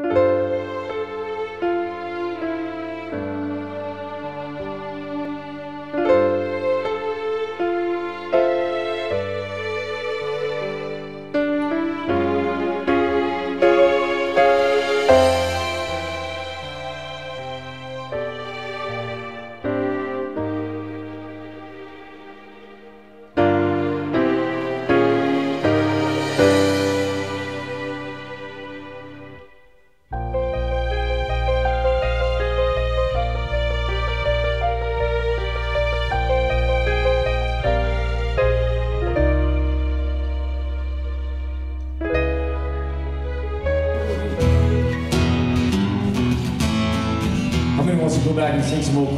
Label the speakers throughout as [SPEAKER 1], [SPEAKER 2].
[SPEAKER 1] How wants to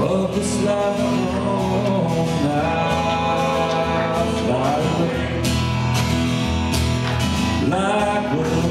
[SPEAKER 1] of this life like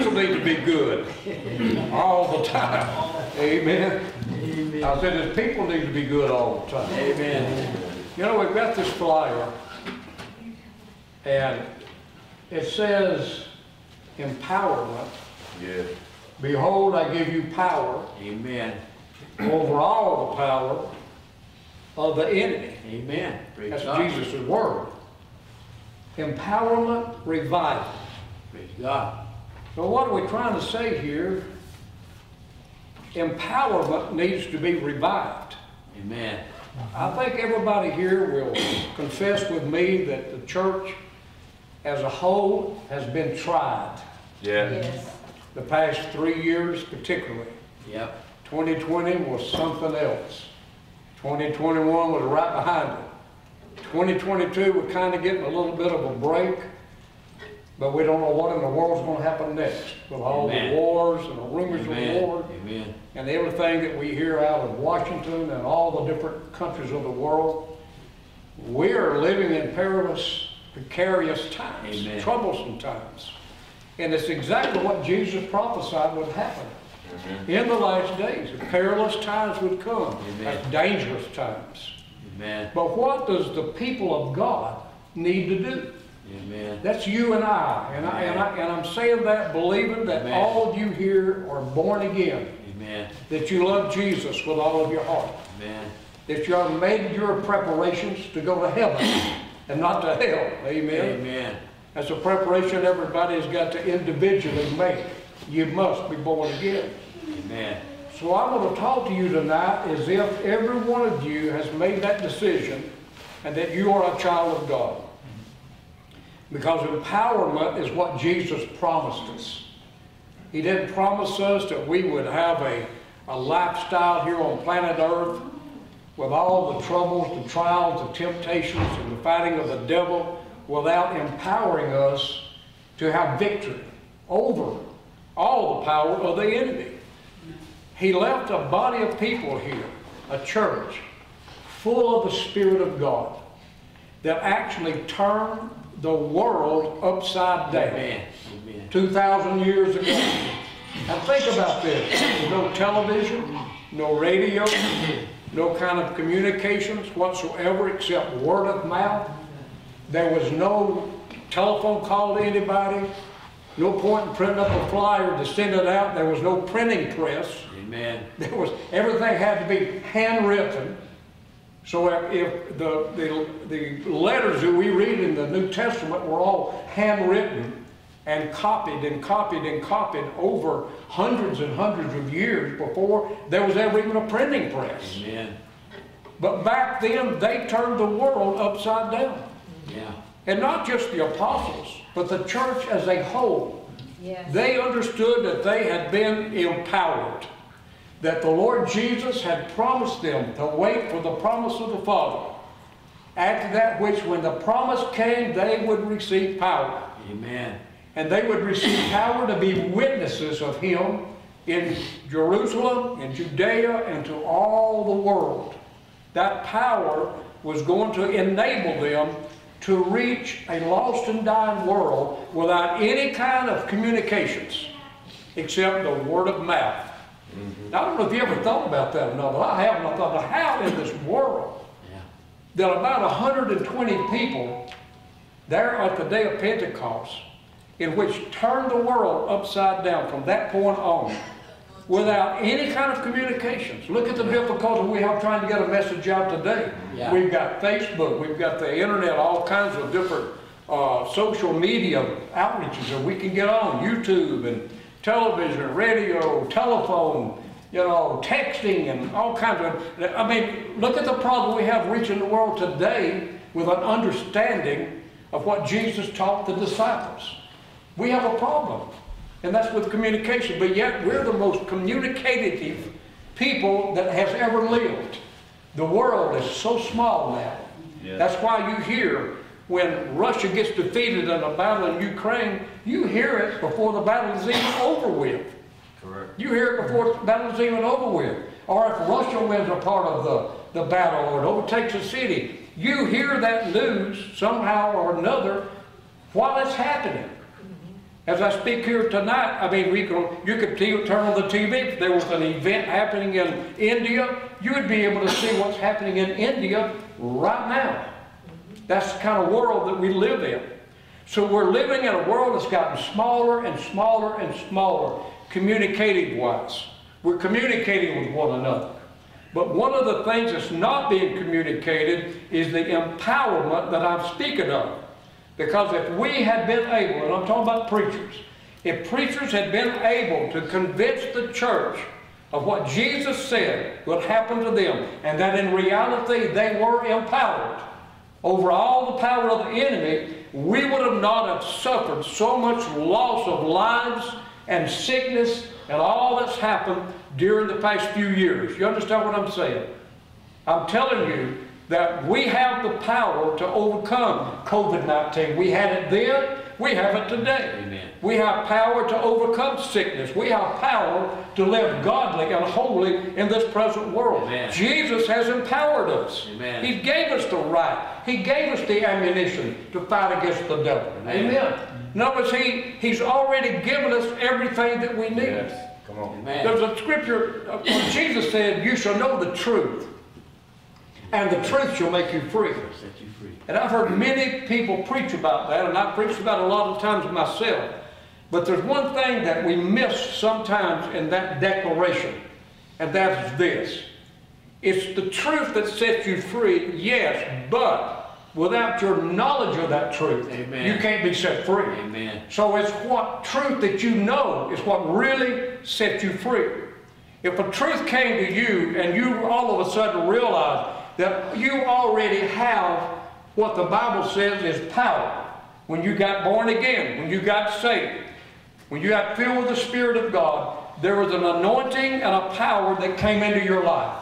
[SPEAKER 2] people need to be good. All the time. Amen. I said his people need to be good all the time. Amen. You know, we've got this flyer. And it says empowerment.
[SPEAKER 3] Yeah.
[SPEAKER 2] Behold, I give you power
[SPEAKER 3] Amen.
[SPEAKER 2] over all the power of the enemy.
[SPEAKER 3] Amen. Praise
[SPEAKER 2] That's
[SPEAKER 3] God.
[SPEAKER 2] Jesus' word. Empowerment, revival.
[SPEAKER 3] Praise God.
[SPEAKER 2] So what are we trying to say here? Empowerment needs to be revived.
[SPEAKER 3] Amen.
[SPEAKER 2] I think everybody here will confess with me that the church as a whole has been tried.
[SPEAKER 3] Yeah.
[SPEAKER 2] The past three years particularly.
[SPEAKER 3] Yep.
[SPEAKER 2] 2020 was something else. 2021 was right behind it. 2022, we're kind of getting a little bit of a break, but we don't know what in the world's going to happen next with all
[SPEAKER 3] Amen.
[SPEAKER 2] the wars and the rumors
[SPEAKER 3] Amen.
[SPEAKER 2] of war
[SPEAKER 3] Amen.
[SPEAKER 2] and everything that we hear out of Washington and all the different countries of the world. We are living in perilous, precarious times, troublesome times. And it's exactly what Jesus prophesied would happen. Mm-hmm. In the last days, perilous times would come. That's dangerous times.
[SPEAKER 3] Amen.
[SPEAKER 2] But what does the people of God need to do?
[SPEAKER 3] Amen.
[SPEAKER 2] That's you and I. And, I, and, I, and I'm saying that believing that
[SPEAKER 3] Amen.
[SPEAKER 2] all of you here are born again,
[SPEAKER 3] Amen.
[SPEAKER 2] that you love Jesus with all of your heart,
[SPEAKER 3] Amen.
[SPEAKER 2] that you have made your preparations to go to heaven and not to hell. Amen.
[SPEAKER 3] Amen.
[SPEAKER 2] That's a preparation everybody's got to individually make. You must be born again.
[SPEAKER 3] Amen.
[SPEAKER 2] So I want to talk to you tonight as if every one of you has made that decision and that you are a child of God. Because empowerment is what Jesus promised us. He didn't promise us that we would have a, a lifestyle here on planet Earth with all the troubles, the trials, the temptations, and the fighting of the devil without empowering us to have victory over all the power of the enemy. He left a body of people here, a church, full of the Spirit of God, that actually turned the world upside down.
[SPEAKER 3] Amen. Amen.
[SPEAKER 2] 2,000 years ago. Now think about this. There's no television, no radio, no kind of communications whatsoever except word of mouth. There was no telephone call to anybody, no point in printing up a flyer to send it out. There was no printing press.
[SPEAKER 3] Amen.
[SPEAKER 2] There was, everything had to be handwritten. So if, if the, the, the letters that we read in the New Testament were all handwritten and copied and copied and copied over hundreds and hundreds of years before there was ever even a printing press.
[SPEAKER 3] Amen.
[SPEAKER 2] But back then, they turned the world upside down.
[SPEAKER 3] Yeah.
[SPEAKER 2] And not just the apostles, but the church as a whole.
[SPEAKER 4] Yes.
[SPEAKER 2] They understood that they had been empowered, that the Lord Jesus had promised them to wait for the promise of the Father. After that, which when the promise came, they would receive power.
[SPEAKER 3] Amen.
[SPEAKER 2] And they would receive power to be witnesses of Him in Jerusalem, in Judea, and to all the world. That power was going to enable them to reach a lost and dying world without any kind of communications except the word of mouth. Now, I don't know if you ever thought about that or not, but I have, and I thought, how in this world
[SPEAKER 3] Yeah.
[SPEAKER 2] that about 120 people there at the day of Pentecost, in which turned the world upside down from that point on, without any kind of communications. Look at the difficulty we have trying to get a message out today.
[SPEAKER 3] Yeah.
[SPEAKER 2] We've got Facebook, we've got the internet, all kinds of different uh, social media outreaches that we can get on, YouTube and television, radio, telephone, you know, texting and all kinds of, I mean, look at the problem we have reaching the world today with an understanding of what Jesus taught the disciples. We have a problem, and that's with communication, but yet we're the most communicative people that has ever lived. The world is so small now.
[SPEAKER 1] Yeah.
[SPEAKER 2] That's why you hear when Russia gets defeated in a battle in Ukraine, you hear it before the battle is even over with.
[SPEAKER 1] Correct.
[SPEAKER 2] You hear it before the battle's even over with. Or if Russia wins a part of the, the battle or it overtakes a city, you hear that news somehow or another while it's happening. As I speak here tonight, I mean, we could, you could turn on the TV. If there was an event happening in India, you would be able to see what's happening in India right now. That's the kind of world that we live in. So we're living in a world that's gotten smaller and smaller and smaller, communicating wise. We're communicating with one another. But one of the things that's not being communicated is the empowerment that I'm speaking of. Because if we had been able, and I'm talking about preachers, if preachers had been able to convince the church of what Jesus said would happen to them, and that in reality they were empowered over all the power of the enemy, we would have not have suffered so much loss of lives and sickness and all that's happened during the past few years. You understand what I'm saying? I'm telling you that we have the power to overcome COVID-19. We had it then, we have it today.
[SPEAKER 3] Amen.
[SPEAKER 2] We have power to overcome sickness. We have power to live godly and holy in this present world.
[SPEAKER 3] Amen.
[SPEAKER 2] Jesus has empowered us.
[SPEAKER 3] Amen.
[SPEAKER 2] He gave us the right. He gave us the ammunition to fight against the devil.
[SPEAKER 3] Amen.
[SPEAKER 2] Amen. In other he, He's already given us everything that we need.
[SPEAKER 1] Yes. Come on.
[SPEAKER 3] Amen.
[SPEAKER 2] There's a scripture uh, where Jesus said, You shall know the truth, and the truth shall make you free.
[SPEAKER 3] Set you free.
[SPEAKER 2] And I've heard many people preach about that, and I've preached about it a lot of times myself. But there's one thing that we miss sometimes in that declaration, and that is this. It's the truth that sets you free, yes, but without your knowledge of that truth,
[SPEAKER 3] Amen.
[SPEAKER 2] you can't be set free.
[SPEAKER 3] Amen.
[SPEAKER 2] So it's what truth that you know is what really sets you free. If a truth came to you and you all of a sudden realize that you already have what the Bible says is power, when you got born again, when you got saved, when you got filled with the Spirit of God, there was an anointing and a power that came into your life.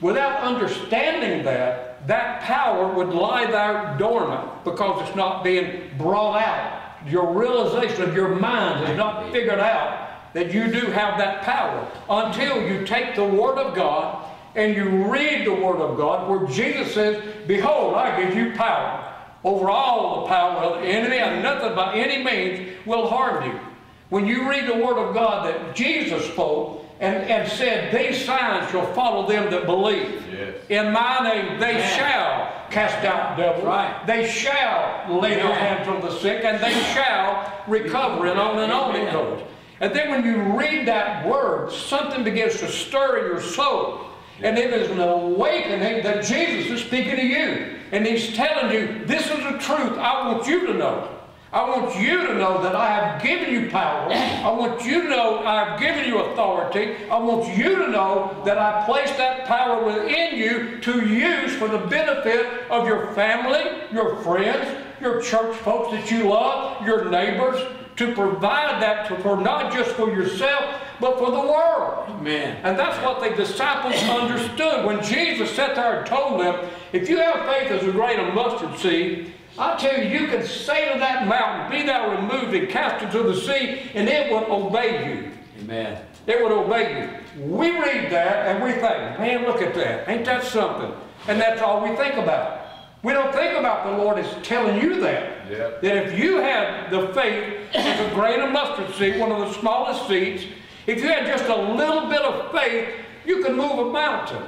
[SPEAKER 2] Without understanding that, that power would lie there dormant because it's not being brought out. Your realization of your mind is not figured out that you do have that power until you take the Word of God and you read the Word of God where Jesus says, Behold, I give you power over all the power of the enemy, and nothing by any means will harm you. When you read the Word of God that Jesus spoke and, and said, These signs shall follow them that believe.
[SPEAKER 1] Yes.
[SPEAKER 2] In my name they
[SPEAKER 3] Amen.
[SPEAKER 2] shall cast out devils.
[SPEAKER 3] Right.
[SPEAKER 2] They shall lay their hands on the sick, and they shall recover, and on and on it goes. And then when you read that word, something begins to stir in your soul. And it is an awakening that Jesus is speaking to you. And he's telling you, this is the truth I want you to know. I want you to know that I have given you power. I want you to know I have given you authority. I want you to know that I placed that power within you to use for the benefit of your family, your friends, your church folks that you love, your neighbors, to provide that to, for not just for yourself, but for the world.
[SPEAKER 3] Amen.
[SPEAKER 2] And that's what the disciples understood. When Jesus sat there and told them, if you have faith as a grain of mustard seed, I tell you, you can say to that mountain, be thou removed and cast into the sea, and it will obey you.
[SPEAKER 3] Amen.
[SPEAKER 2] It would obey you. We read that and we think, man, look at that. Ain't that something? And that's all we think about. We don't think about the Lord is telling you that.
[SPEAKER 1] Yeah.
[SPEAKER 2] That if you had the faith as a grain of mustard seed, one of the smallest seeds, if you had just a little bit of faith, you can move a mountain.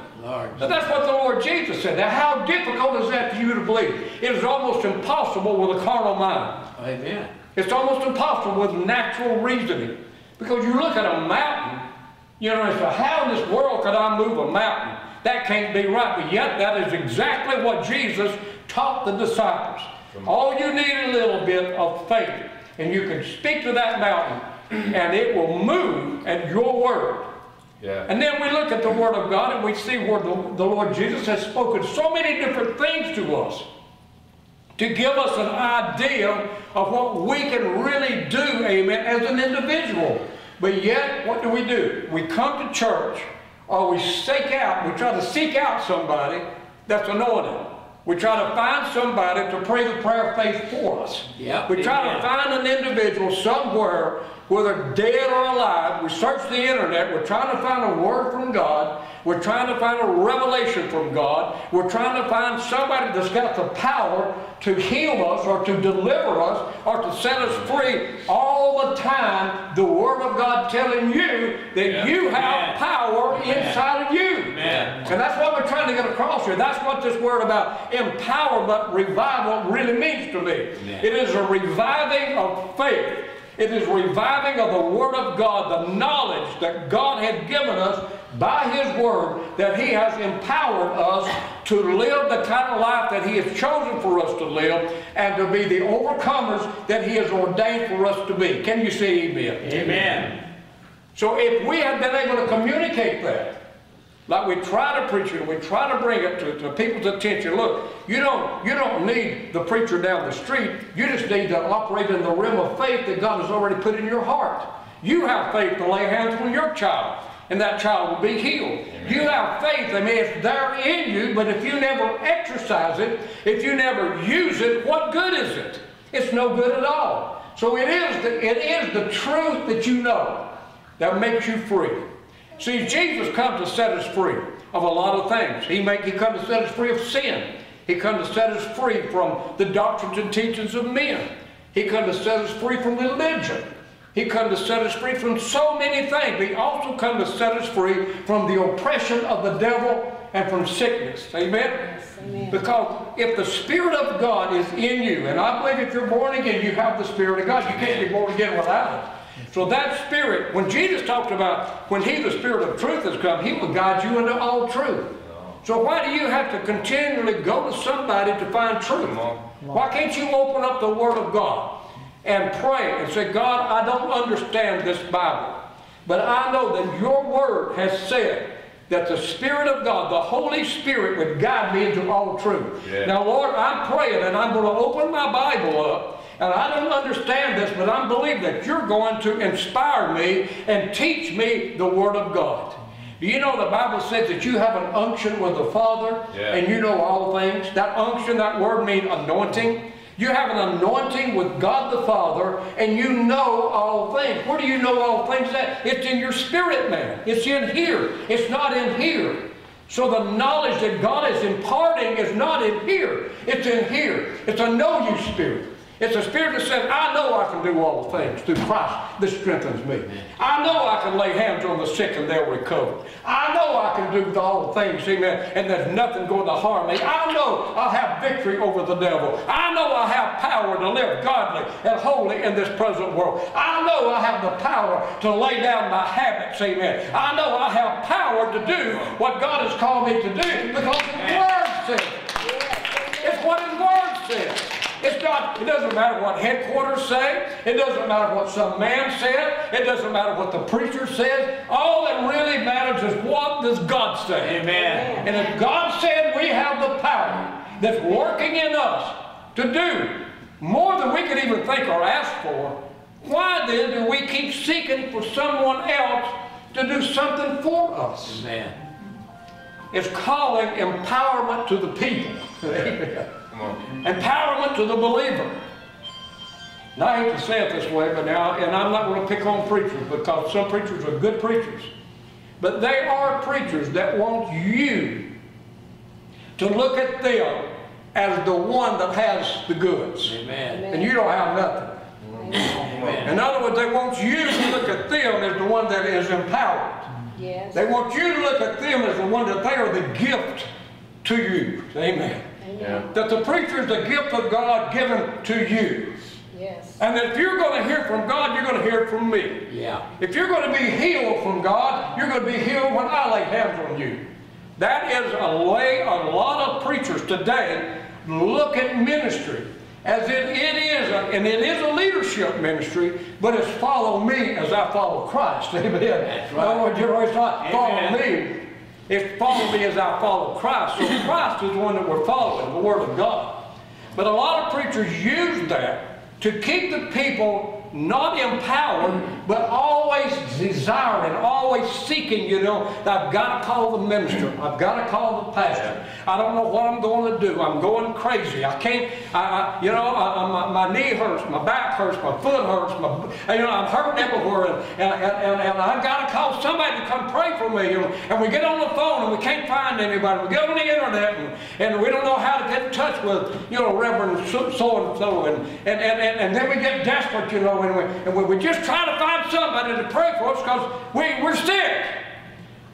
[SPEAKER 2] That's what the Lord Jesus said. Now, how difficult is that for you to believe? It is almost impossible with a carnal mind.
[SPEAKER 3] Amen.
[SPEAKER 2] It's almost impossible with natural reasoning. Because you look at a mountain, you know, and say, how in this world could I move a mountain? That can't be right. But yet, that is exactly what Jesus taught the disciples. All you need is a little bit of faith, and you can speak to that mountain, and it will move at your word.
[SPEAKER 1] Yeah.
[SPEAKER 2] And then we look at the Word of God and we see where the, the Lord Jesus has spoken so many different things to us to give us an idea of what we can really do, amen, as an individual. But yet, what do we do? We come to church or we seek out, we try to seek out somebody that's anointed. We try to find somebody to pray the prayer of faith for us.
[SPEAKER 3] Yep,
[SPEAKER 2] we try to find an individual somewhere, whether dead or alive. We search the internet. We're trying to find a word from God. We're trying to find a revelation from God. We're trying to find somebody that's got the power to heal us or to deliver us or to set us free all the time. The Word of God telling you that
[SPEAKER 1] Yeah.
[SPEAKER 2] you have
[SPEAKER 3] Amen.
[SPEAKER 2] power
[SPEAKER 3] Amen.
[SPEAKER 2] inside of you.
[SPEAKER 3] Amen.
[SPEAKER 2] And that's what we're trying to get across here. That's what this word about empowerment, revival really means to me. It is a reviving of faith. It is reviving of the Word of God, the knowledge that God had given us by His Word, that He has empowered us to live the kind of life that He has chosen for us to live and to be the overcomers that He has ordained for us to be. Can you say amen?
[SPEAKER 3] Amen.
[SPEAKER 2] So if we had been able to communicate that, like we try to preach it, we try to bring it to, to people's attention. Look, you don't, you don't need the preacher down the street. You just need to operate in the realm of faith that God has already put in your heart. You have faith to lay hands on your child, and that child will be healed. You have faith. I mean, it's there in you, but if you never exercise it, if you never use it, what good is it? It's no good at all. So it is the, it is the truth that you know that makes you free. See, Jesus comes to set us free of a lot of things. He make he comes to set us free of sin. He comes to set us free from the doctrines and teachings of men. He comes to set us free from religion. He He come to set us free from so many things. He also come to set us free from the oppression of the devil and from sickness. Amen?
[SPEAKER 4] Amen.
[SPEAKER 2] Because if the Spirit of God is in you, and I believe if you're born again, you have the Spirit of God. You can't be born again without it. So that Spirit, when Jesus talked about when He, the Spirit of truth, has come, He will guide you into all truth. So why do you have to continually go to somebody to find truth? Why can't you open up the Word of God and pray and say, God, I don't understand this Bible, but I know that your Word has said that the Spirit of God, the Holy Spirit, would guide me into all truth.
[SPEAKER 1] Yeah.
[SPEAKER 2] Now, Lord, I'm praying and I'm going to open my Bible up. And I don't understand this, but I believe that you're going to inspire me and teach me the Word of God. Do you know the Bible says that you have an unction with the Father
[SPEAKER 1] Yeah.
[SPEAKER 2] and you know all things? That unction, that word means anointing. You have an anointing with God the Father and you know all things. Where do you know all things at? It's in your spirit, man. It's in here. It's not in here. So the knowledge that God is imparting is not in here. It's in here. It's a know you spirit. It's a spirit that says, I know I can do all things through Christ that strengthens me. I know I can lay hands on the sick and they'll recover. I know I can do all things, amen, and there's nothing going to harm me. I know I'll have victory over the devil. I know I have power to live godly and holy in this present world. I know I have the power to lay down my habits, amen. I know I have power to do what God has called me to do because His Word says. It's what His Word says. It's not, it doesn't matter what headquarters say. It doesn't matter what some man said. It doesn't matter what the preacher says. All that really matters is what does God say.
[SPEAKER 3] Amen.
[SPEAKER 2] And if God said we have the power that's working in us to do more than we could even think or ask for, why then do we keep seeking for someone else to do something for us?
[SPEAKER 3] Amen.
[SPEAKER 2] It's calling empowerment to the people. Amen.
[SPEAKER 1] Come on.
[SPEAKER 2] Empowerment to the believer. And I hate to say it this way, but now, and I'm not going to pick on preachers because some preachers are good preachers. But they are preachers that want you to look at them as the one that has the goods.
[SPEAKER 3] Amen.
[SPEAKER 2] And you don't have nothing.
[SPEAKER 3] Amen.
[SPEAKER 2] In other words, they want you to look at them as the one that is empowered.
[SPEAKER 4] Yes.
[SPEAKER 2] They want you to look at them as the one that they are the gift to you. Amen.
[SPEAKER 1] Yeah.
[SPEAKER 2] That the preacher is the gift of God given to you.
[SPEAKER 4] Yes.
[SPEAKER 2] And that if you're going to hear from God, you're going to hear it from me.
[SPEAKER 3] Yeah.
[SPEAKER 2] If you're going to be healed from God, you're going to be healed when I lay hands on you. That is a way a lot of preachers today look at ministry as it, it is, a, and it is a leadership ministry, but it's follow me as I follow Christ. Amen.
[SPEAKER 3] That's right.
[SPEAKER 2] In other words, you're- it's not follow me. It's follow me as I follow Christ. So Christ is the one that we're following, the Word of God. But a lot of preachers use that to keep the people not empowered, but always desiring, always seeking, you know, I've got to call the minister. I've got to call the pastor. I don't know what I'm going to do. I'm going crazy. I can't, I, I, you know, I, I, my, my knee hurts, my back hurts, my foot hurts, my, you know, I'm hurting everywhere. And, and, and, and I've got to call somebody to come pray for me. You know, and we get on the phone and we can't find anybody. We get on the internet and, and we don't know how to get in touch with, you know, Reverend so so and so. And, and, and, and then we get desperate, you know, and we, and we, we just try to find somebody to pray for us because we, we're sick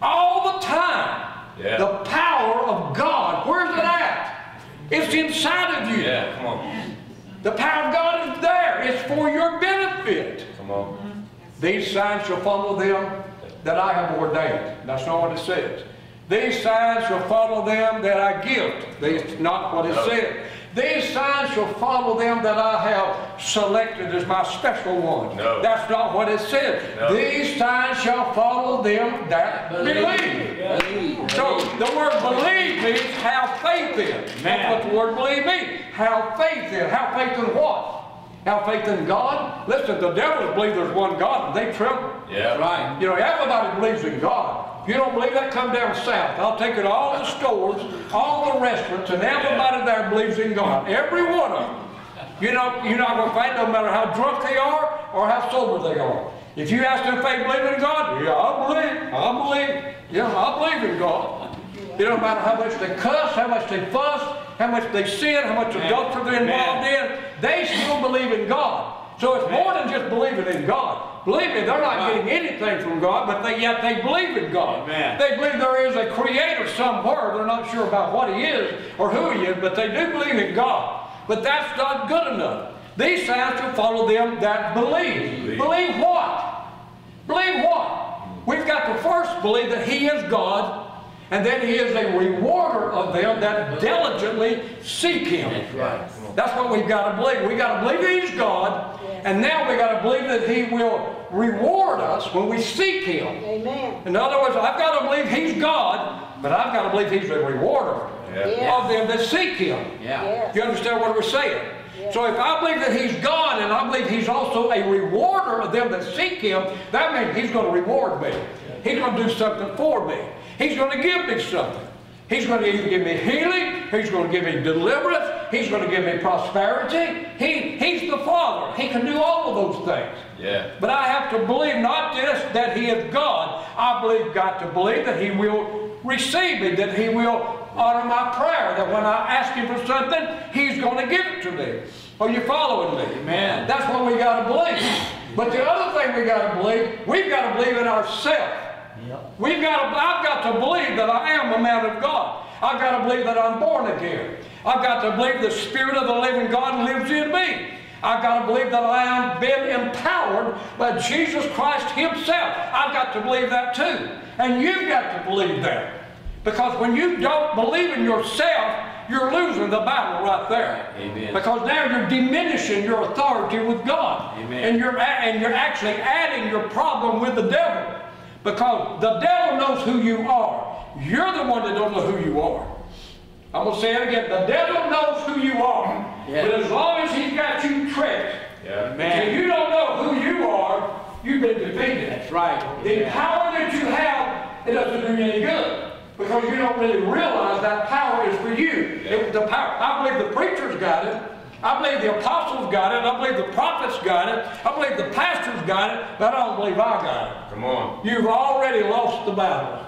[SPEAKER 2] all the time.
[SPEAKER 1] Yeah.
[SPEAKER 2] The power of God, where's it at? It's inside of you.
[SPEAKER 1] Yeah. Come on.
[SPEAKER 2] The power of God is there. It's for your benefit.
[SPEAKER 1] Come on.
[SPEAKER 2] These signs shall follow them that I have ordained. That's not what it says. These signs shall follow them that I gift. That's not what it
[SPEAKER 1] No.
[SPEAKER 2] said. These signs shall follow them that I have selected as my special ones.
[SPEAKER 1] No.
[SPEAKER 2] That's not what it says.
[SPEAKER 1] No.
[SPEAKER 2] These signs shall follow them that believe.
[SPEAKER 3] Believe.
[SPEAKER 2] So the word believe means have faith in. That's what the word believe means. Have faith in. Have faith in what? Have faith in God? Listen, the devils believe there's one God and they tremble.
[SPEAKER 1] Yeah.
[SPEAKER 3] Right.
[SPEAKER 2] You know, everybody believes in God. If you don't believe that, come down south. I'll take you to all the stores, all the restaurants, and everybody there believes in God. Every one of them. You know, you're not going to find no matter how drunk they are or how sober they are. If you ask them if they believe in God, yeah, I believe. I believe. Yeah, I believe in God. It don't matter how much they cuss, how much they fuss, how much they sin, how much adultery they're involved in. They still believe in God. So it's more than just believing in God. Believe me, they're not getting anything from God, but they, yet they believe in God.
[SPEAKER 3] Amen.
[SPEAKER 2] They believe there is a creator somewhere. They're not sure about what he is or who he is, but they do believe in God. But that's not good enough. These signs shall follow them that believe.
[SPEAKER 3] Believe.
[SPEAKER 2] Believe what? Believe what? We've got to first believe that he is God, and then he is a rewarder of them that diligently seek him.
[SPEAKER 3] Right.
[SPEAKER 2] That's what we've got to believe. We've got to believe He's God, and now we've got to believe that He will reward us when we seek Him.
[SPEAKER 4] Amen.
[SPEAKER 2] In other words, I've got to believe He's God, but I've got to believe He's a rewarder
[SPEAKER 3] Yeah.
[SPEAKER 2] of them that seek Him.
[SPEAKER 3] Yeah.
[SPEAKER 4] Yes.
[SPEAKER 2] You understand what we're saying?
[SPEAKER 4] Yeah.
[SPEAKER 2] So if I believe that He's God and I believe He's also a rewarder of them that seek Him, that means He's going to reward me. He's going to do something for me. He's going to give me something. He's going to either give me healing, He's going to give me deliverance, He's going to give me prosperity. He, he's the Father. He can do all of those things.
[SPEAKER 3] Yeah.
[SPEAKER 2] But I have to believe not just that He is God. I believe got to believe that He will receive me, that He will honor my prayer, that when I ask Him for something, He's going to give it to me. Are you following me?
[SPEAKER 3] Amen.
[SPEAKER 2] That's what we got to believe. But the other thing we got to believe, we've got to believe in ourselves. We've got to, I've got to believe that I am a man of God. I've got to believe that I'm born again. I've got to believe the Spirit of the living God lives in me. I've got to believe that I am been empowered by Jesus Christ Himself. I've got to believe that too. And you've got to believe that. Because when you don't believe in yourself, you're losing the battle right there.
[SPEAKER 3] Amen.
[SPEAKER 2] Because now you're diminishing your authority with God.
[SPEAKER 3] Amen.
[SPEAKER 2] And you're, and you're actually adding your problem with the devil. Because the devil knows who you are. You're the one that don't know who you are. I'm going to say it again. The devil knows who you are.
[SPEAKER 3] Yeah.
[SPEAKER 2] But as long as he's got you tricked,
[SPEAKER 3] Yeah.
[SPEAKER 2] and you don't know who you are, you've been defeated.
[SPEAKER 3] That's right.
[SPEAKER 2] The
[SPEAKER 3] Yeah.
[SPEAKER 2] power that you have, it doesn't do you any good. Because you don't really realize that power is for you. It- the power, I believe the preachers got it. I believe the apostles got it. I believe the prophets got it. I believe the pastors got it. But I don't believe I got it.
[SPEAKER 3] Come on.
[SPEAKER 2] You've already lost the battle.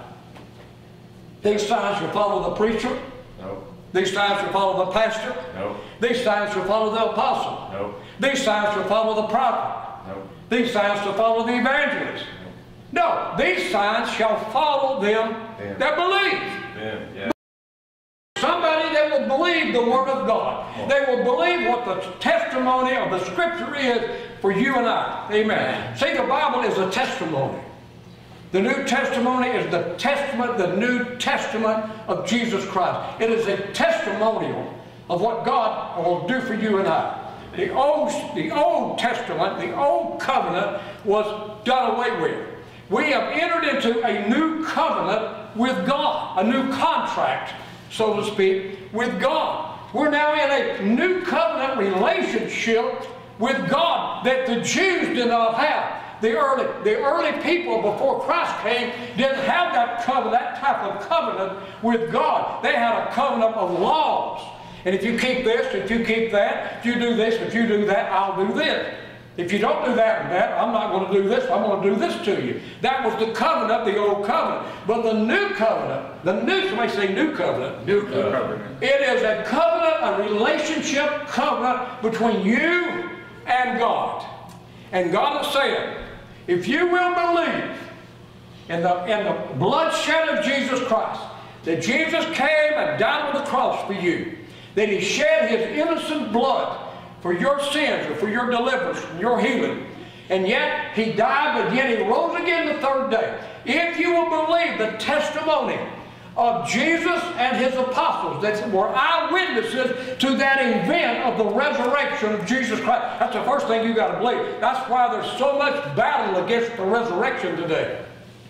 [SPEAKER 2] These signs will follow the preacher.
[SPEAKER 3] No.
[SPEAKER 2] These signs will follow the pastor.
[SPEAKER 3] No.
[SPEAKER 2] These signs will follow the apostle.
[SPEAKER 3] No.
[SPEAKER 2] These signs will follow the prophet.
[SPEAKER 3] No.
[SPEAKER 2] These signs will follow the evangelist. No, these signs shall follow them that believe.
[SPEAKER 3] Yeah. Yeah.
[SPEAKER 2] Somebody that will believe the Word of God. They will believe what the testimony of the Scripture is for you and I. Amen. See, the Bible is a testimony. The New Testimony is the testament, the New Testament of Jesus Christ. It is a testimonial of what God will do for you and I. The Old, the Old Testament, the Old Covenant was done away with. We have entered into a new covenant with God, a new contract, so to speak, with God. We're now in a new covenant relationship with God that the Jews did not have. The early, the early people before Christ came didn't have that covenant, that type of covenant with God. They had a covenant of laws. And if you keep this, if you keep that, if you do this, if you do that, I'll do this. If you don't do that and that, I'm not going to do this, I'm going to do this to you. That was the covenant, the old covenant. But the new covenant, the new, somebody say new covenant.
[SPEAKER 3] New uh, covenant.
[SPEAKER 2] It is a covenant, a relationship covenant between you and God. And God is saying, if you will believe in the, in the bloodshed of Jesus Christ, that Jesus came and died on the cross for you, that he shed his innocent blood for your sins or for your deliverance and your healing, and yet he died, but yet he rose again the third day. If you will believe the testimony of Jesus and his apostles that were eyewitnesses to that event of the resurrection of Jesus Christ. That's the first thing you got to believe. That's why there's so much battle against the resurrection today.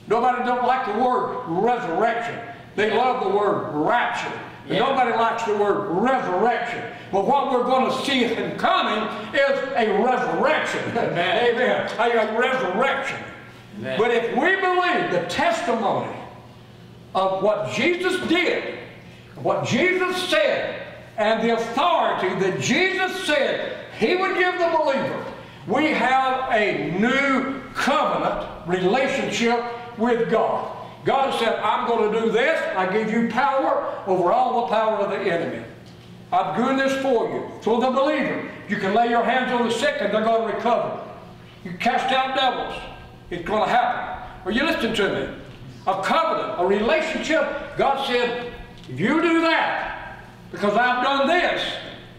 [SPEAKER 2] Nobody don't like the word resurrection. They love the word rapture.
[SPEAKER 3] Yeah.
[SPEAKER 2] Nobody likes the word resurrection. But what we're going to see in coming is a resurrection.
[SPEAKER 3] Amen.
[SPEAKER 2] Amen. A resurrection.
[SPEAKER 3] Amen.
[SPEAKER 2] But if we believe the testimony of what Jesus did, what Jesus said, and the authority that Jesus said he would give the believer, we have a new covenant relationship with God. God said, I'm going to do this. I give you power over all the power of the enemy. I'm doing this for you. For the believer, you can lay your hands on the sick and they're going to recover. You cast out devils. It's going to happen. Are you listening to me? A covenant, a relationship. God said, if you do that, because I've done this,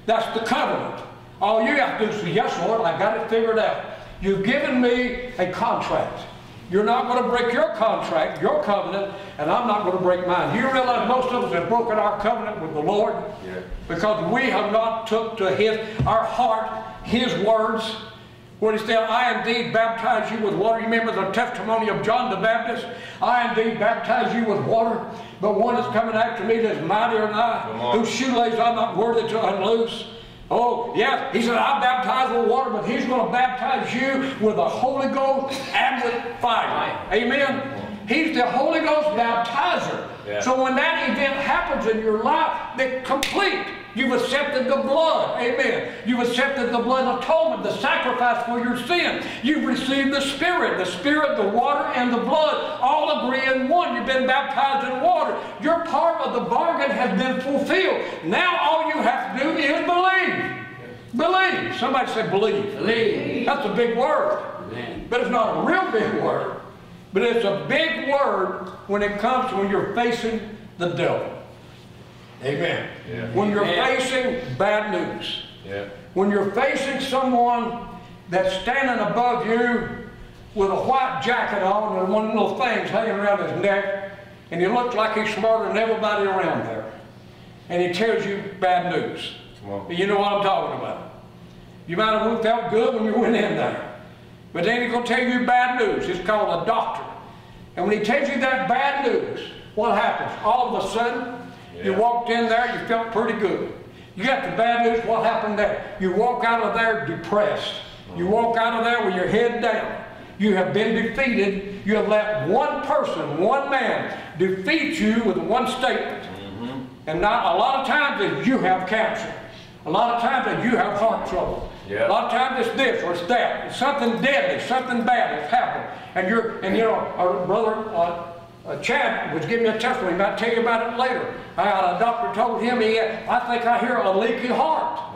[SPEAKER 2] that's the covenant. All you have to do is say, yes, Lord, I got it figured out. You've given me a contract. You're not going to break your contract, your covenant, and I'm not going to break mine. Do you realize most of us have broken our covenant with the Lord?
[SPEAKER 3] Yeah.
[SPEAKER 2] Because we have not took to his, our heart, his words. When he said, I indeed baptize you with water. You remember the testimony of John the Baptist? I indeed baptize you with water, but one is coming after me that is mightier than I, whose shoelace I'm not worthy to unloose. Oh, yeah. he said, I baptize with water, but he's going to baptize you with the Holy Ghost and with fire. Amen. He's the Holy Ghost baptizer.
[SPEAKER 3] Yeah.
[SPEAKER 2] So when that event happens in your life, it's complete. You've accepted the blood. Amen. You've accepted the blood atonement, the sacrifice for your sin. You've received the Spirit. The Spirit, the water, and the blood all agree in one. You've been baptized in water. Your part of the bargain has been fulfilled. Now all you have to do is believe. Believe. Somebody say believe.
[SPEAKER 4] Believe.
[SPEAKER 2] That's a big word.
[SPEAKER 4] Amen.
[SPEAKER 2] But it's not a real big word. But it's a big word when it comes to when you're facing the devil. Amen.
[SPEAKER 3] Yeah.
[SPEAKER 2] When you're
[SPEAKER 4] Amen.
[SPEAKER 2] facing bad news.
[SPEAKER 3] Yeah.
[SPEAKER 2] When you're facing someone that's standing above you with a white jacket on and one of the little things hanging around his neck, and he looks like he's smarter than everybody around there. And he tells you bad news.
[SPEAKER 3] Come on.
[SPEAKER 2] You know what I'm talking about. You might have felt good when you went in there. But then he's going to tell you bad news. It's called a doctor. And when he tells you that bad news, what happens? All of a sudden, you walked in there, you felt pretty good. You got the bad news, what happened there? You walk out of there depressed. You mm. walk out of there with your head down. You have been defeated. You have let one person, one man, defeat you with one statement. Mm-hmm. And not a lot of times it's you have cancer. A lot of times it's you have heart trouble.
[SPEAKER 3] Yeah.
[SPEAKER 2] A lot of times it's this or it's that. It's something deadly, something bad has happened. And you're, and you know, uh, our brother uh, uh, Chad was giving me a testimony. Might tell you about it later. A doctor told him he, I think I hear a leaky heart.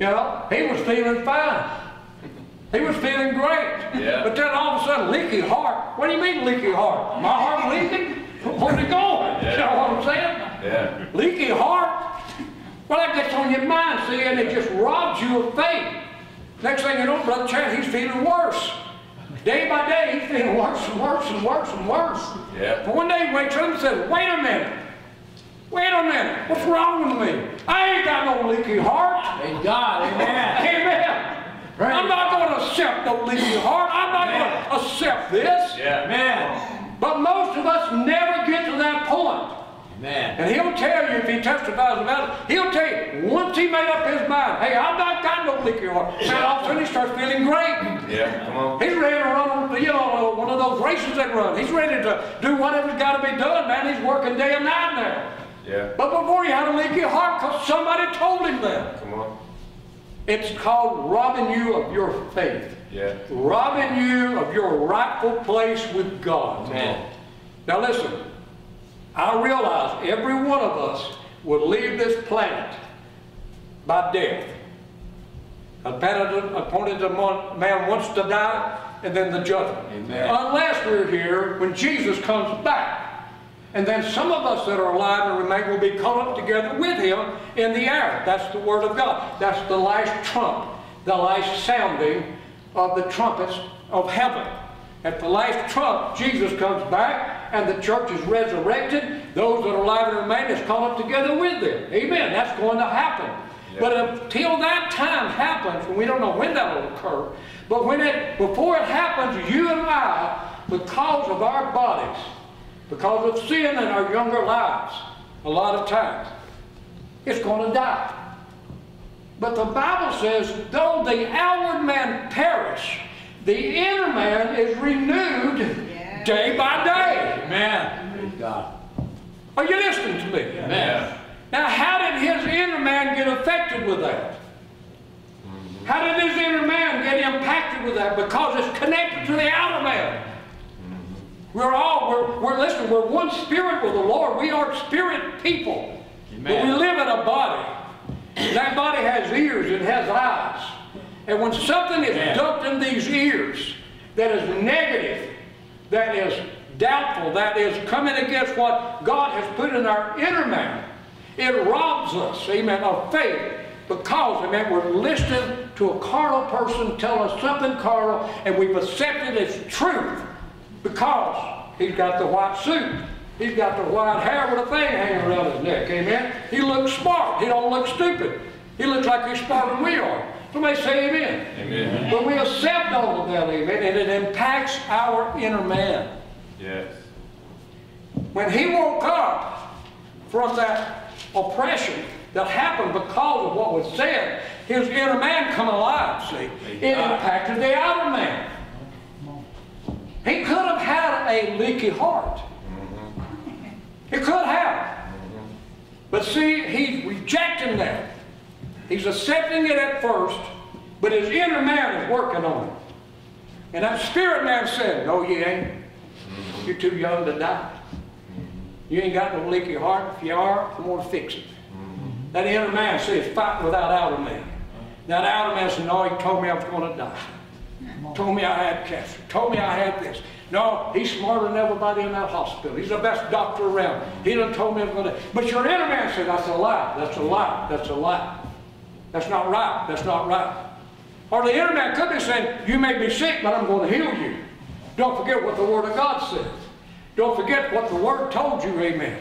[SPEAKER 2] You know, he was feeling fine. He was feeling great.
[SPEAKER 3] Yeah.
[SPEAKER 2] But then all of a sudden, leaky heart. What do you mean leaky heart? My heart leaking? Where's it going? You know what I'm saying?
[SPEAKER 3] Yeah.
[SPEAKER 2] Leaky heart. Well, that gets on your mind, see, and it just robs you of faith. Next thing you know, Brother Chad, he's feeling worse. Day by day, he's feeling worse and worse and worse and worse.
[SPEAKER 3] Yeah.
[SPEAKER 2] But one day he wakes up and says, wait a minute. Wait a minute. What's wrong with me? I ain't got no leaky heart.
[SPEAKER 4] Praise God. Amen.
[SPEAKER 2] Amen. I'm not going to accept no leaky heart. I'm not going to accept this.
[SPEAKER 3] Yeah.
[SPEAKER 4] Amen.
[SPEAKER 2] But most of us never get to that point.
[SPEAKER 4] Amen.
[SPEAKER 2] And he'll tell you if he testifies about it, he'll tell you once he made up his mind, hey, I've not no leaky heart. Man, all of a sudden he starts feeling great.
[SPEAKER 3] Yeah. Come on.
[SPEAKER 2] He's ready to run, you know, one of those races that run. He's ready to do whatever's got to be done, man. He's working day and night now.
[SPEAKER 3] Yeah.
[SPEAKER 2] But before he had a leaky heart because somebody told him that.
[SPEAKER 3] Come on.
[SPEAKER 2] It's called robbing you of your faith.
[SPEAKER 3] Yeah.
[SPEAKER 2] Robbing you of your rightful place with God.
[SPEAKER 4] Man.
[SPEAKER 2] Now listen, I realize every one of us will leave this planet by death. Appointed, appointed a mon- man wants to die, and then the judgment.
[SPEAKER 4] Amen.
[SPEAKER 2] Unless we're here when Jesus comes back. And then some of us that are alive and remain will be caught up together with him in the air. That's the word of God. That's the last trump, the last sounding of the trumpets of heaven. At the last trump, Jesus comes back and the church is resurrected. Those that are alive and remain is caught up together with them. Amen. That's going to happen. But until that time happens, and we don't know when that will occur, but when it, before it happens, you and I, because of our bodies, because of sin in our younger lives, a lot of times, it's going to die. But the Bible says, though the outward man perish, the inner man is renewed day by day.
[SPEAKER 4] Amen. Praise God.
[SPEAKER 2] Are you listening to me?
[SPEAKER 4] Amen.
[SPEAKER 2] Now, how did his inner man get affected with that? How did his inner man get impacted with that? Because it's connected to the outer man. We're all, we're, we're listen, we're one spirit with the Lord. We are spirit people. But we live in a body. That body has ears, it has eyes. And when something is
[SPEAKER 4] Amen.
[SPEAKER 2] dumped in these ears that is negative, that is doubtful, that is coming against what God has put in our inner man, it robs us, amen, of faith because, amen, we're listening to a carnal person tell us something carnal and we've accepted as truth because he's got the white suit. He's got the white hair with a thing hanging around his neck, amen. He looks smart. He don't look stupid. He looks like he's smarter than we are. Somebody say amen.
[SPEAKER 3] Amen.
[SPEAKER 2] But we accept all of that, amen, and it impacts our inner man.
[SPEAKER 3] Yes.
[SPEAKER 2] When he woke up from that oppression that happened because of what was said, his inner man come alive, see. It impacted the outer man. He could have had a leaky heart. Mm-hmm. He could have. Mm-hmm. But see, he's rejecting that. He's accepting it at first, but his inner man is working on it. And that spirit man said, No, you ain't. You're too young to die. You ain't got no leaky heart. If you are, I'm going to fix it. That inner man says, fight without outer man. That outer man says, no, he told me I was going to die. Told me I had cancer. Told me I had this. No, he's smarter than everybody in that hospital. He's the best doctor around. He done told me I was going to. But your inner man said, that's a lie. That's a lie. That's a lie. That's not right. That's not right. Or the inner man could be saying, you may be sick, but I'm going to heal you. Don't forget what the Word of God says. Don't forget what the Word told you, amen.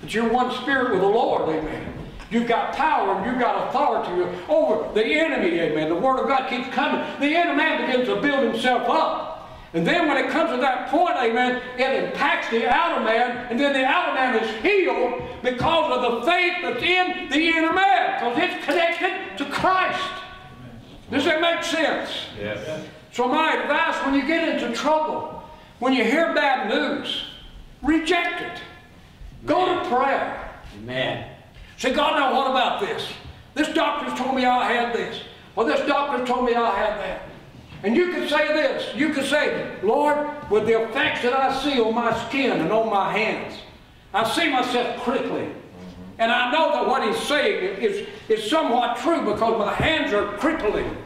[SPEAKER 2] That you're one spirit with the Lord, amen. You've got power and you've got authority over the enemy, amen. The Word of God keeps coming. The inner man begins to build himself up. And then when it comes to that point, amen, it impacts the outer man, and then the outer man is healed because of the faith that's in the inner man, because it's connected to Christ. Does that make sense?
[SPEAKER 3] Yes.
[SPEAKER 2] So my advice when you get into trouble, when you hear bad news, reject it. Go to prayer.
[SPEAKER 4] Amen.
[SPEAKER 2] Say, God, now what about this? This doctor's told me I had this. Or this doctor told me I had that. And you can say this. You can say, Lord, with the effects that I see on my skin and on my hands, I see myself crippling. And I know that what he's saying is, is somewhat true because my hands are crippling.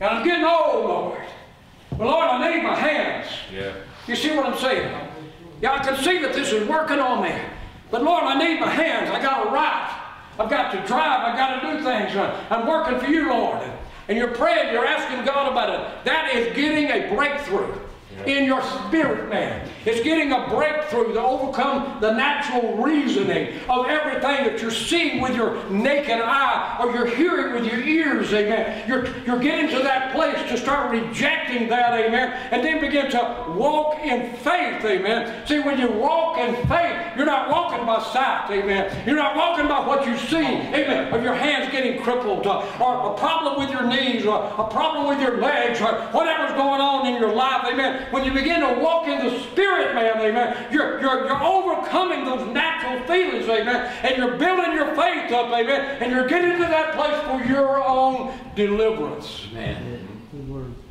[SPEAKER 2] And I'm getting old, Lord. But Lord, I need my hands.
[SPEAKER 3] Yeah.
[SPEAKER 2] You see what I'm saying? Yeah, I can see that this is working on me. But Lord, I need my hands. I got to write. I've got to drive. I've got to do things. Uh, I'm working for you, Lord. And you're praying, you're asking God about it. That is getting a breakthrough in your spirit, man. It's getting a breakthrough to overcome the natural reasoning of everything that you're seeing with your naked eye or you're hearing with your ears, amen. You're, you're getting to that place to start rejecting that, amen, and then begin to walk in faith, amen. See, when you walk in faith, you're not walking by sight, amen. You're not walking by what you see, amen, of your hands getting crippled, uh, or a problem with your knees, or a problem with your legs, or whatever's going on in your life, amen. When you begin to walk in the Spirit, man, amen, you're, you're, you're overcoming those natural feelings, amen, and you're building your faith up, amen, and you're getting to that place for your own deliverance.
[SPEAKER 4] Amen.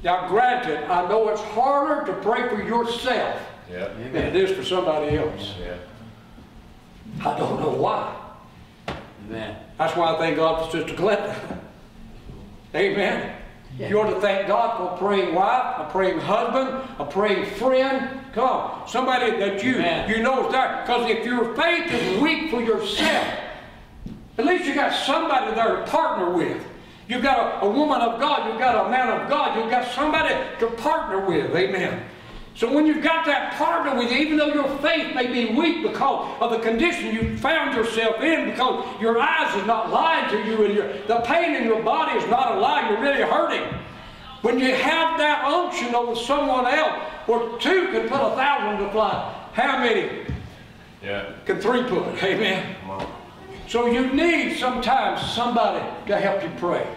[SPEAKER 2] Now, granted, I know it's harder to pray for yourself
[SPEAKER 3] Yeah.
[SPEAKER 2] than it is for somebody else.
[SPEAKER 3] Yeah.
[SPEAKER 2] I don't know why.
[SPEAKER 4] Amen.
[SPEAKER 2] That's why I thank God for Sister Glenda. Amen. You ought to thank God for a praying wife, a praying husband, a praying friend. Come on, somebody that you
[SPEAKER 4] Amen.
[SPEAKER 2] you know is there. Because if your faith is weak for yourself, at least you got somebody there to partner with. You've got a, a woman of God, you've got a man of God, you've got somebody to partner with. Amen. So when you've got that partner with you, even though your faith may be weak because of the condition you found yourself in, because your eyes is not lying to you and your, the pain in your body is not a lie, you're really hurting. When you have that unction over someone else, where two can put a thousand to flight, how many
[SPEAKER 3] Yeah.
[SPEAKER 2] can three put? Amen. So you need sometimes somebody to help you pray.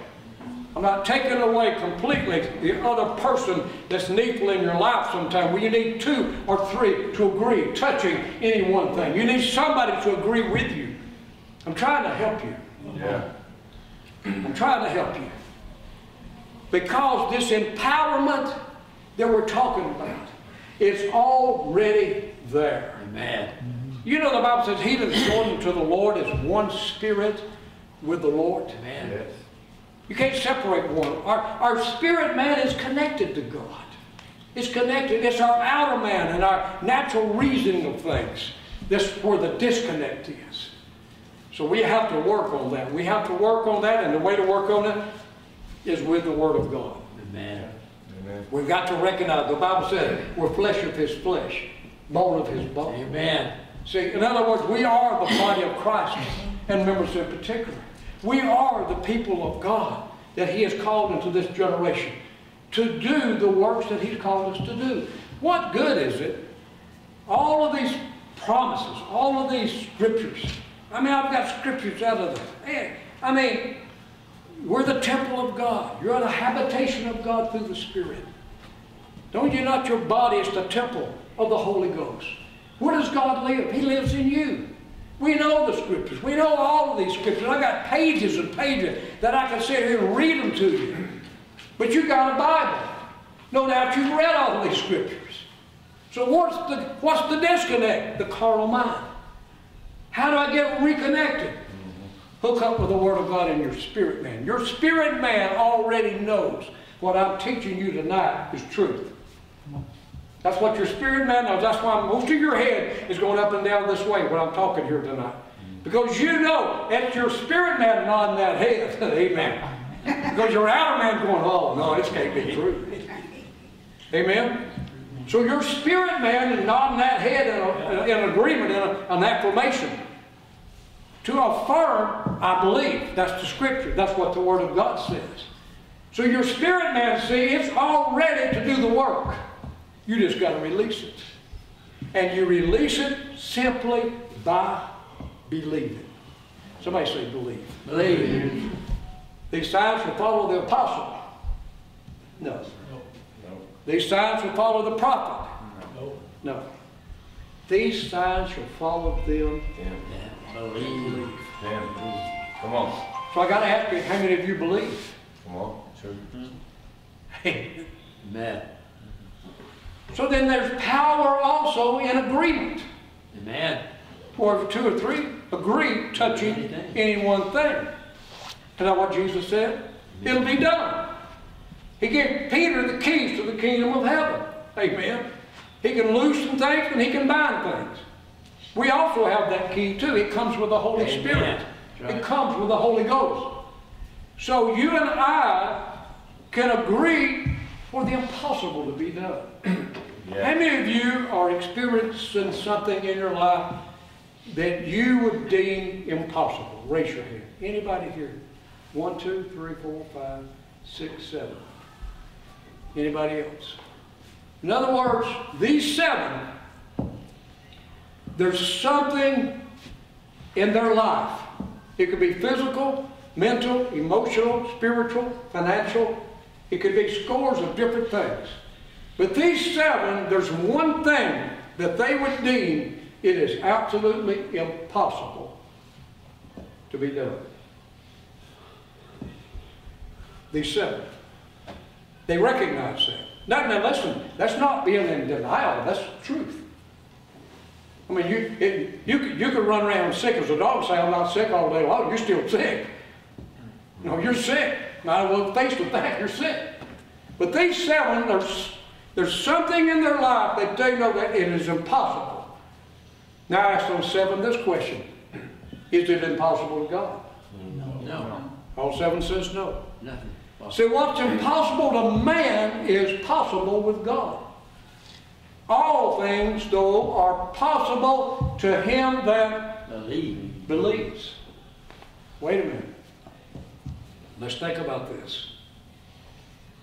[SPEAKER 2] I'm not taking away completely the other person that's needful in your life sometimes. Well, you need two or three to agree, touching any one thing. You need somebody to agree with you. I'm trying to help you.
[SPEAKER 3] Yeah.
[SPEAKER 2] I'm trying to help you. Because this empowerment that we're talking about is already there.
[SPEAKER 4] Amen.
[SPEAKER 2] You know the Bible says, He that is joined to the Lord is one spirit with the Lord.
[SPEAKER 4] Amen.
[SPEAKER 3] Yes.
[SPEAKER 2] You can't separate one. Our, our spirit man is connected to God. It's connected. It's our outer man and our natural reasoning of things. That's where the disconnect is. So we have to work on that. We have to work on that, and the way to work on it is with the Word of God.
[SPEAKER 4] Amen.
[SPEAKER 3] Amen.
[SPEAKER 2] We've got to recognize, the Bible says, we're flesh of His flesh, bone of His bone.
[SPEAKER 4] Amen.
[SPEAKER 2] See, in other words, we are the body of Christ, and members in particular. We are the people of God that He has called into this generation to do the works that He's called us to do. What good is it? All of these promises, all of these scriptures. I mean, I've got scriptures out of the. Eh, I mean, we're the temple of God. You're the habitation of God through the Spirit. Don't you not your body is the temple of the Holy Ghost? Where does God live? He lives in you. We know the scriptures. We know all of these scriptures. I got pages and pages that I can sit here and read them to you. But you got a Bible. No doubt you've read all of these scriptures. So what's the what's the disconnect? The carnal mind. How do I get reconnected? Hook up with the Word of God in your spirit man. Your spirit man already knows what I'm teaching you tonight is truth. That's what your spirit man knows. That's why most of your head is going up and down this way when I'm talking here tonight. Because you know it's your spirit man nodding that head. Amen. Because your outer man going, oh, no, this can't be true. Amen. So your spirit man is nodding that head in, a, in agreement, in a, an affirmation. To affirm, I believe. That's the scripture. That's what the Word of God says. So your spirit man, see, it's all ready to do the work. You just got to release it. And you release it simply by believing. Somebody say believe.
[SPEAKER 4] Believe.
[SPEAKER 2] These signs will follow the apostle. No.
[SPEAKER 3] No.
[SPEAKER 2] These signs will follow the prophet.
[SPEAKER 3] No.
[SPEAKER 2] No. These signs shall follow them.
[SPEAKER 3] Ten.
[SPEAKER 4] Yeah. Believe.
[SPEAKER 3] Ten. Come on.
[SPEAKER 2] So I got to ask you, how many of you believe?
[SPEAKER 3] Come on. Two.
[SPEAKER 4] Amen.
[SPEAKER 2] So then there's power also in agreement.
[SPEAKER 4] Amen.
[SPEAKER 2] Or if two or three agree touching any one thing. Is that what Jesus said? It'll be done. He gave Peter the keys to the kingdom of heaven. Amen. He can loosen things and he can bind things. We also have that key too. It comes with the Holy
[SPEAKER 4] Amen.
[SPEAKER 2] Spirit.
[SPEAKER 4] Right.
[SPEAKER 2] It comes with the Holy Ghost. So you and I can agree for the impossible to be done. How many of you are experiencing something in your life that you would deem impossible? Raise your hand. Anybody here? One, two, three, four, five, six, seven. Anybody else? In other words, these seven, there's something in their life. It could be physical, mental, emotional, spiritual, financial. It could be scores of different things. But these seven, there's one thing that they would deem it is absolutely impossible to be done. These seven. They recognize that. Now, now listen, that's not being in denial, that's truth. I mean, you, it, you, could, you could run around sick as a dog, and say, I'm not sick all day long, you're still sick. No, you're sick. Might as well face with that, you're sick. But these seven, there's, there's something in their life that they know that it is impossible. Now I ask those seven this question. Is it impossible to God?
[SPEAKER 4] No. no.
[SPEAKER 2] All seven says no.
[SPEAKER 4] Nothing.
[SPEAKER 2] See, what's impossible to man is possible with God. All things, though, are possible to him that
[SPEAKER 4] Believe.
[SPEAKER 2] believes. Wait a minute. Let's think about this.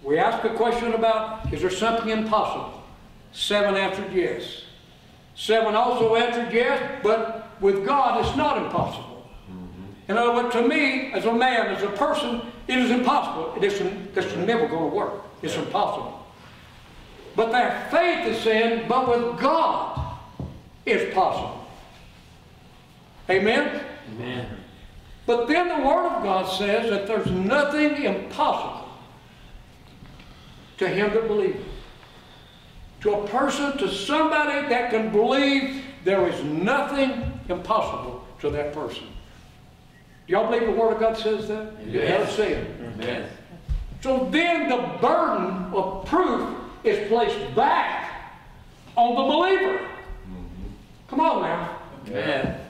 [SPEAKER 2] We asked a question about is there something impossible? Seven answered yes. Seven also answered yes, but with God it's not impossible. Mm-hmm. In other words, to me, as a man, as a person, it is impossible. It is, it's never going to work. It's impossible. But their faith is saying, but with God, it's possible. Amen?
[SPEAKER 4] Amen.
[SPEAKER 2] But then the Word of God says that there's nothing impossible to him that believeth. To a person, to somebody that can believe, there is nothing impossible to that person. Do y'all believe the Word of God says that?
[SPEAKER 4] Yes.
[SPEAKER 2] See it.
[SPEAKER 4] Amen.
[SPEAKER 2] So then the burden of proof is placed back on the believer. Mm-hmm. Come on now.
[SPEAKER 4] Amen.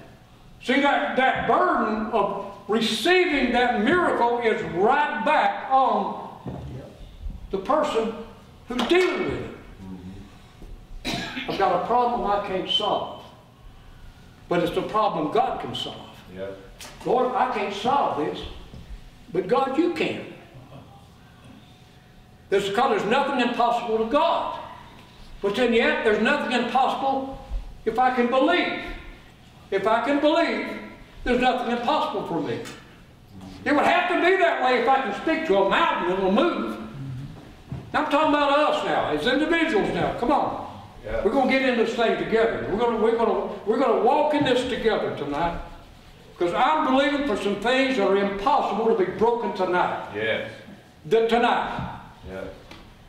[SPEAKER 2] See, that, that burden of receiving that miracle is right back on the person who's dealing with it. Mm-hmm. I've got a problem I can't solve, but it's a problem God can solve.
[SPEAKER 3] Yeah.
[SPEAKER 2] Lord, I can't solve this, but God, you can. This because there's nothing impossible to God. But then yet, there's nothing impossible if I can believe. If I can believe, there's nothing impossible for me. It would have to be that way if I can speak to a mountain and it'll move. I'm talking about us now, as individuals now. Come on.
[SPEAKER 3] Yeah.
[SPEAKER 2] We're going to get in this thing together. We're going to, we're going to, we're going to walk in this together tonight. Because I'm believing for some things that are impossible to be broken tonight.
[SPEAKER 3] Yes.
[SPEAKER 2] The, tonight.
[SPEAKER 3] Yeah.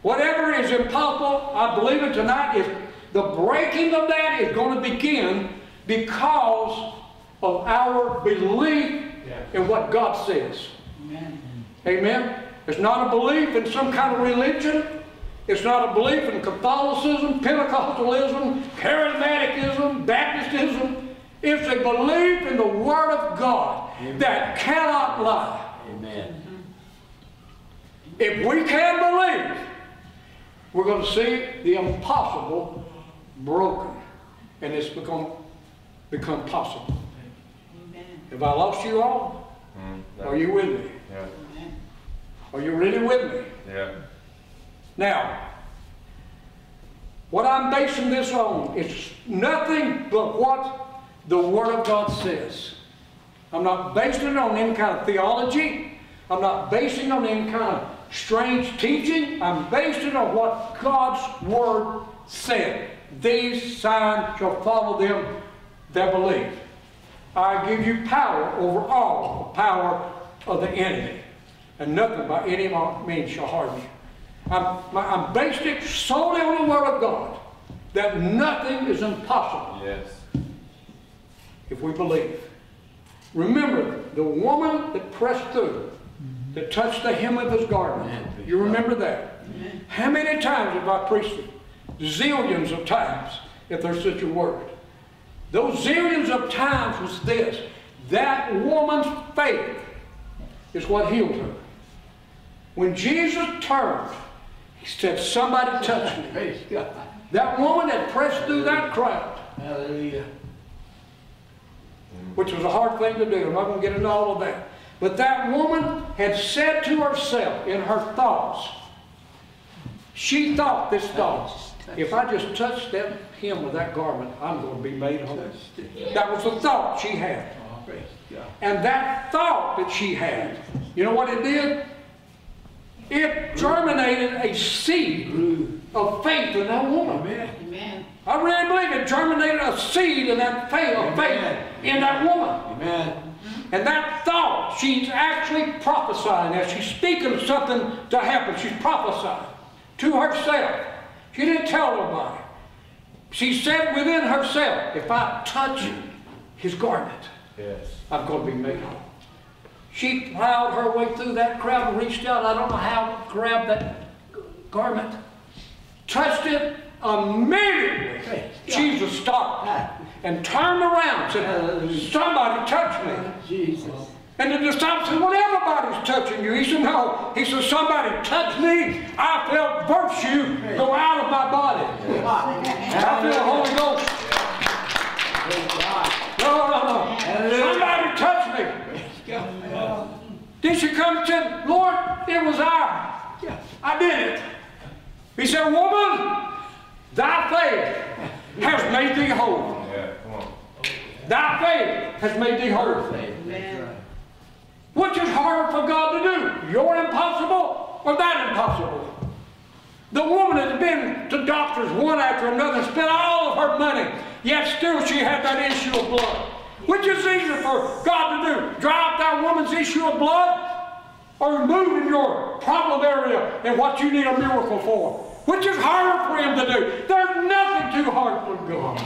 [SPEAKER 2] Whatever is impossible, I believe it tonight is the breaking of that is going to begin because of our belief in what God says. Amen. It's not a belief in some kind of religion. It's not a belief in Catholicism, Pentecostalism, Charismaticism, Baptistism. It's a belief in the Word of God that cannot lie.
[SPEAKER 4] Amen. Mm-hmm.
[SPEAKER 2] If we can believe, we're going to see the impossible broken. And it's become, become possible. Have I lost you all?
[SPEAKER 3] Mm,
[SPEAKER 2] Are you with me?
[SPEAKER 3] Yeah.
[SPEAKER 2] Are you really with me?
[SPEAKER 3] Yeah.
[SPEAKER 2] Now, what I'm basing this on is nothing but what the Word of God says. I'm not basing it on any kind of theology. I'm not basing it on any kind of strange teaching. I'm basing it on what God's Word said. These signs shall follow them that believe. I give you power over all the power of the enemy, and nothing by any means shall harm you. I'm, I'm based it solely on the Word of God, that nothing is impossible
[SPEAKER 3] Yes.
[SPEAKER 2] if we believe. Remember, the woman that pressed through, that touched the hem of his garment.
[SPEAKER 4] Amen.
[SPEAKER 2] You remember that? How many times have I preached it? Zillions of times, if there's such a word. Those zillions of times was this. That woman's faith is what healed her. When Jesus turned, he said, somebody touch me. That woman had pressed through that crowd,
[SPEAKER 4] Hallelujah.
[SPEAKER 2] which was a hard thing to do. I'm not going to get into all of that. But that woman had said to herself in her thoughts, she thought this thought, if I just touch that hem with that garment, I'm going to be made whole. That was the thought she had. And that thought that she had, you know what it did? It germinated a seed of faith in that woman.
[SPEAKER 4] Amen.
[SPEAKER 2] I really believe it germinated a seed in that faith, of faith in that woman.
[SPEAKER 4] Amen. Mm-hmm.
[SPEAKER 2] And that thought, she's actually prophesying as she's speaking something to happen. She's prophesying to herself. She didn't tell nobody. She said within herself, if I touch his garment,
[SPEAKER 3] Yes.
[SPEAKER 2] I'm going to be made whole. She plowed her way through that crowd and reached out. I don't know how, grabbed that garment, touched it immediately. Jesus stopped and turned around and said, Somebody touch me.
[SPEAKER 4] Jesus.
[SPEAKER 2] And the disciples said, Well, everybody's touching you. He said, No. He said, Somebody touched me. I felt virtue go out of my body. I feel the Holy Ghost. No, no, no. Somebody touched me. Then she come and said, Lord, it was I. I did it. He said, Woman, thy faith has made thee whole.
[SPEAKER 3] Yeah. Come.
[SPEAKER 2] Thy faith has made thee whole. Which is harder for God to do? Your impossible or that impossible? The woman has been to doctors one after another, spent all of her money, yet still she had that issue of blood. Which is easier for God to do? Dry up that woman's issue of blood or remove in your problem area and what you need a miracle for? Which is harder for him to do? There's nothing too hard for God.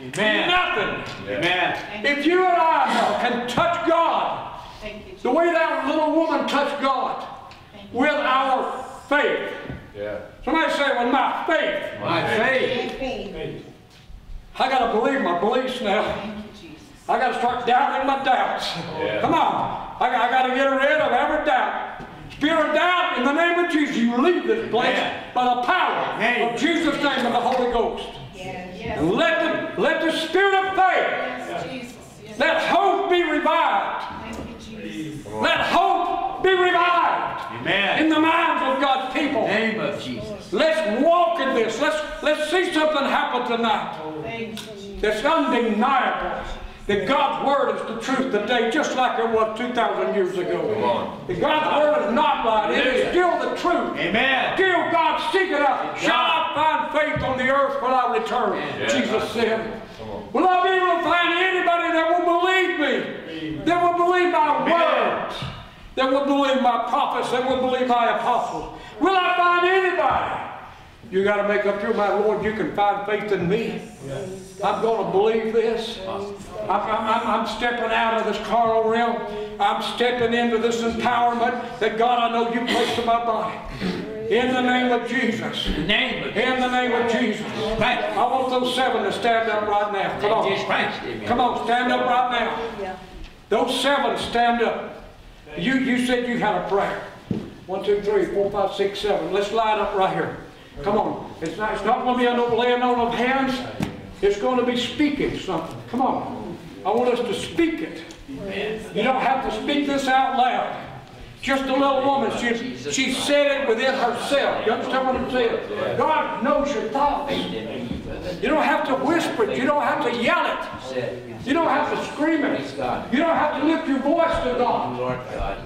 [SPEAKER 4] Amen.
[SPEAKER 2] Nothing.
[SPEAKER 4] Amen.
[SPEAKER 2] If you and I can touch God The way that little woman touched God with our faith.
[SPEAKER 3] Yeah.
[SPEAKER 2] Somebody say, with my faith.
[SPEAKER 3] My
[SPEAKER 4] Faith.
[SPEAKER 2] I gotta believe my beliefs now. I gotta start doubting my doubts.
[SPEAKER 3] Yeah.
[SPEAKER 2] Come on. I, got- I gotta get rid of every doubt. Spirit of doubt, in the name of Jesus, you leave this place by the power of Jesus' name and the Holy Ghost.
[SPEAKER 4] Yes.
[SPEAKER 2] And let the, let the spirit of faith,
[SPEAKER 4] Jesus. Yes.
[SPEAKER 2] let hope be revived.
[SPEAKER 4] Thank you, Jesus.
[SPEAKER 2] Let hope be revived
[SPEAKER 5] Amen.
[SPEAKER 2] in the minds of God's people.
[SPEAKER 5] Name of Jesus.
[SPEAKER 2] Let's walk in this. Let's, let's see something happen tonight.
[SPEAKER 4] Thank you, Jesus.
[SPEAKER 2] It's undeniable that God's word is the truth today, just like it was 2,000 years ago.
[SPEAKER 3] on.
[SPEAKER 2] That God's word is not lied. It is still the truth.
[SPEAKER 5] Amen.
[SPEAKER 2] Still God seek it out. Shall I find faith on the earth when I return? Jesus said. Will I be able to find anybody that will believe me? That will believe my words? That will believe my prophets? That will believe my apostles? Will I find anybody? You got to make up your mind, Lord, you can find faith in me. I'm going to believe this. I'm, I'm, I'm, stepping out of this carnal realm. I'm stepping into this empowerment that God, I know you placed in my body. In the name of Jesus.
[SPEAKER 5] The name of
[SPEAKER 2] In the name of Jesus. I want those seven to stand up right now. Come on. Come on, stand up right now. Those seven stand up. You, you said you had a prayer. One, two, three, four, five, six, seven. Let's line up right here. Come on. It's not, it's not going to be no laying on of hands. It's going to be speaking something. Come on. I want us to speak it. You don't have to speak this out loud. Just a little woman, she, she said it within herself. You understand what I'm saying? God knows your thoughts. You don't have to whisper it. You don't have to yell it. You don't have to scream it. You don't have to lift your voice to God.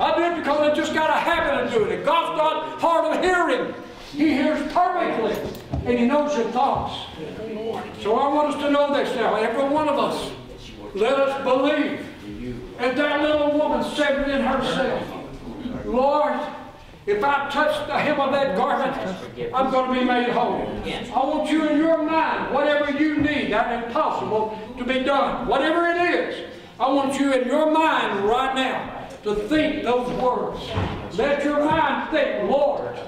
[SPEAKER 2] I do it because I just got a habit of doing it. God's got hard of hearing. He hears perfectly, and He knows your thoughts. So I want us to know this now, every one of us. Let us believe. And that little woman said within herself, Lord, if I touch the hem of that garment, I'm going to be made whole. I want you in your mind, whatever you need, that impossible to be done, whatever it is, I want you in your mind right now to think those words. Let your mind think, Lord,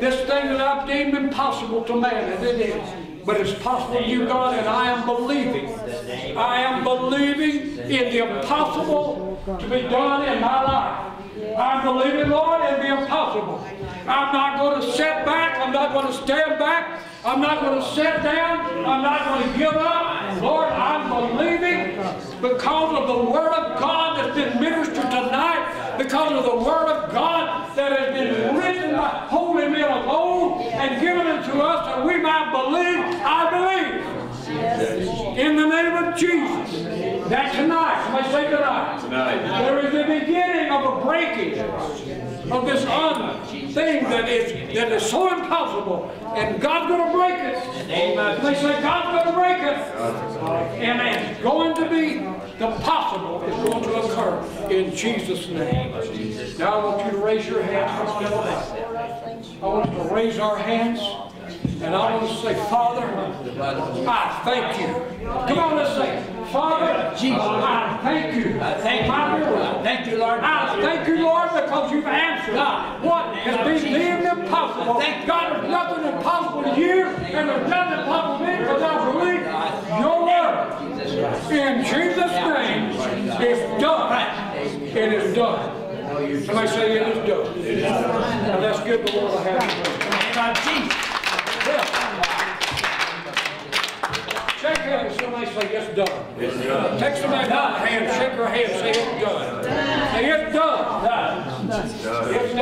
[SPEAKER 2] this thing that I've deemed impossible to man, and it is, but it's possible to you, God, and I am believing. I am believing in the impossible to be done in my life. I'm believing, Lord, in the impossible. I'm not going to sit back. I'm not going to stand back. I'm not going to sit down. I'm not going to give up. Lord, I'm believing because of the Word of God that's been ministered tonight, because of the Word of God that has been written by holy men of old and given unto us that we might believe. I believe. In the name of Jesus. That tonight, somebody say tonight.
[SPEAKER 3] Tonight.
[SPEAKER 2] There is the beginning of a breaking of this un thing that is that is so impossible, and God's going to break it. They say God's going to break it, and it's going to be the possible is going to occur in Jesus' name. Now I want you to raise your hands. Come on, everybody. I want us to raise our hands. And I want to say, Father, I thank you. Come on, let's say, Father, Jesus, I thank you.
[SPEAKER 5] I thank you, Lord. Thank you, Lord.
[SPEAKER 2] I thank you, Lord, because you've answered
[SPEAKER 5] God.
[SPEAKER 2] what has been deemed impossible.
[SPEAKER 5] Thank.
[SPEAKER 2] God, there's nothing impossible to you, and there's nothing impossible to me because I believe your word. In Jesus' name, it's done. It is done. Somebody say it is done. Now let's give the Lord.
[SPEAKER 5] Name of Jesus.
[SPEAKER 2] Shake hands, somebody say it's done. Take somebody by hand, shake her hand, say it's done. Say it's done. It's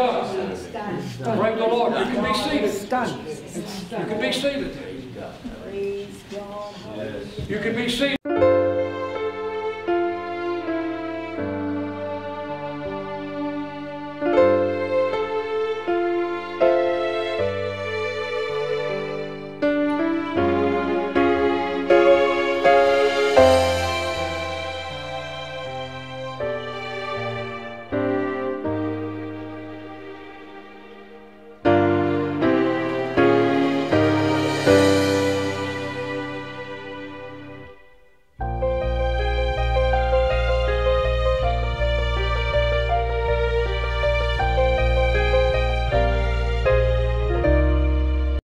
[SPEAKER 2] done. Praise the Lord. You can be seated. You can be seated. You can be seated.